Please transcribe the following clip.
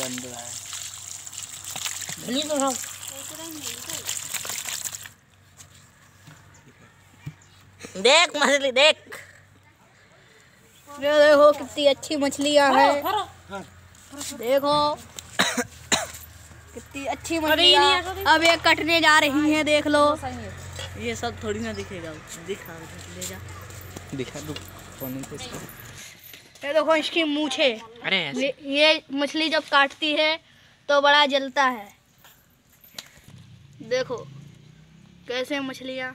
बन रहा है। तो हम देख मछली देख। देखो कितनी अच्छी मछलियाँ हैं। देखो। कितनी अच्छी मछलियाँ। अब ये कटने जा रही हैं देख लो। ये सब थोड़ी ना दिखेगा। दिखा ले जा। दिखा दो। फ़ोन पे इसको। ये देखो इसकी मूछे। अरे ये ये मछली जब काटती है तो बड़ा जलता है। देखो कैसे मछलियाँ?